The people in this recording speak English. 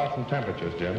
about some temperatures, Jim?